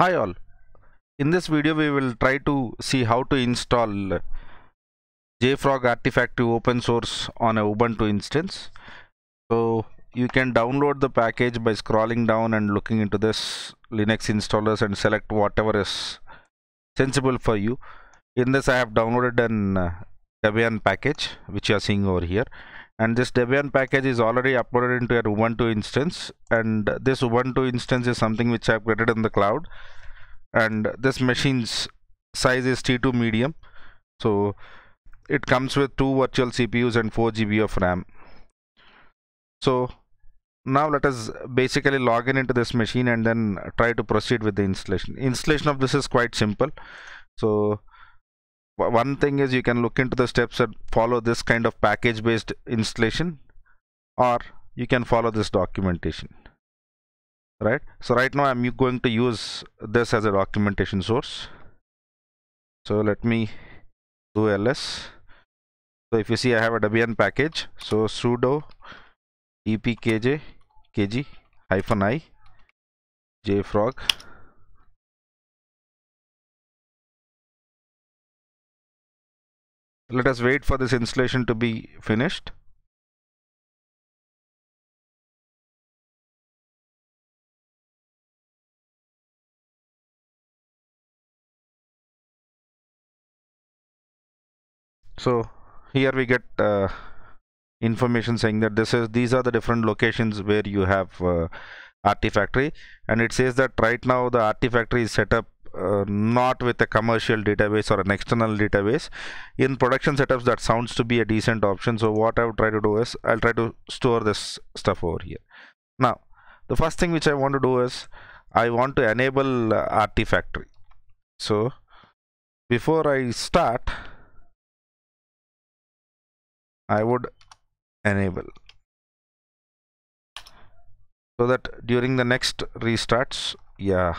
Hi all. In this video we will try to see how to install JFrog Artifactory open source on a Ubuntu instance. So you can download the package by scrolling down and looking into this Linux installers and select whatever is sensible for you. In this I have downloaded an uh, Debian package which you are seeing over here and this Debian package is already uploaded into an Ubuntu instance. And this Ubuntu instance is something which I have created in the cloud. And this machine's size is T2 medium. So it comes with two virtual CPUs and 4 GB of RAM. So now let us basically log in into this machine and then try to proceed with the installation. Installation of this is quite simple. So one thing is you can look into the steps and follow this kind of package based installation or you can follow this documentation. Right? So right now i'm going to use this as a documentation source. So let me do ls so if you see i have a debian package. So sudo dpkg kg hyphen i jfrog let us wait for this installation to be finished. So here we get uh, information saying that this is these are the different locations where you have uh, artifactory. And it says that right now the artifactory is set up uh, not with a commercial database or an external database. In production setups that sounds to be a decent option. So what I would try to do is I'll try to store this stuff over here. Now the first thing which I want to do is I want to enable uh, artifactory. So before I start I would enable. So that during the next restarts yeah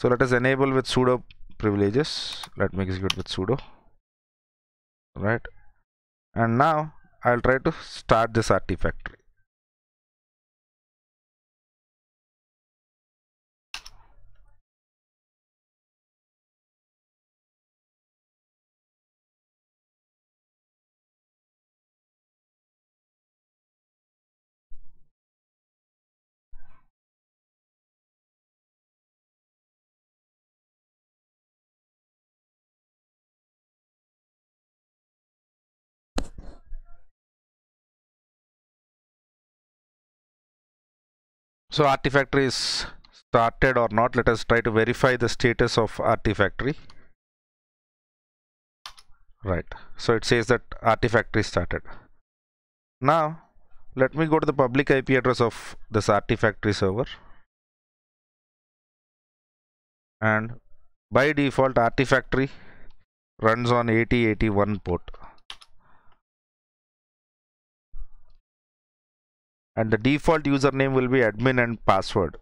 so let us enable with sudo privileges. Let me execute with sudo. Right and now I'll try to start this artifactory so artifactory is started or not? Let us try to verify the status of artifactory. Right. So it says that artifactory started. Now let me go to the public IP address of this artifactory server. And by default artifactory runs on 8081 port and the default username will be admin and password.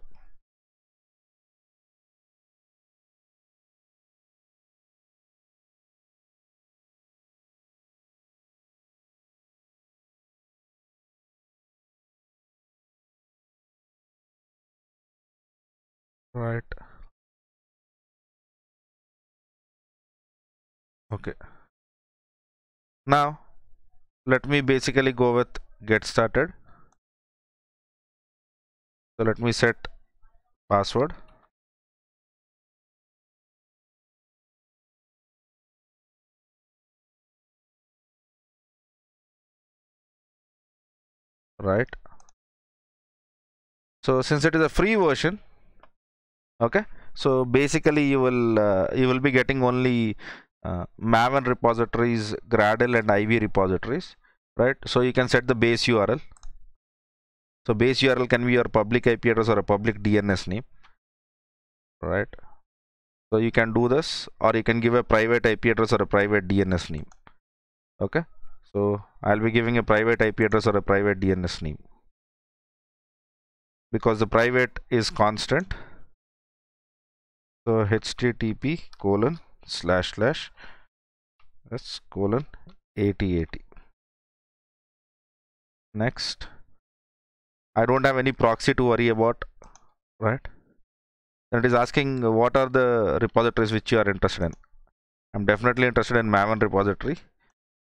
Right. Okay. Now let me basically go with get started so let me set password. Right. So since it is a free version okay so basically you will uh, you will be getting only uh, maven repositories gradle and ivy repositories right? So you can set the base url so base url can be your public ip address or a public dns name. Right? So you can do this or you can give a private ip address or a private dns name. Okay? So i'll be giving a private ip address or a private dns name. Because the private is constant. So http colon slash slash that's colon 8080 next I don't have any proxy to worry about right and it is asking what are the repositories which you are interested in. I'm definitely interested in Maven repository,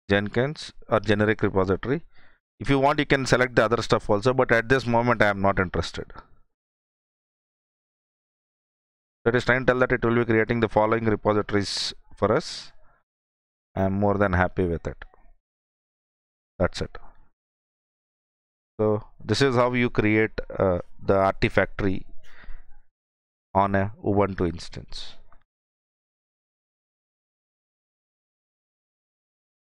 Jenkins or generic repository. If you want, you can select the other stuff also, but at this moment, I am not interested. It is trying to tell that it will be creating the following repositories for us. I am more than happy with it. That's it. So this is how you create uh, the Artifactory on a Ubuntu instance.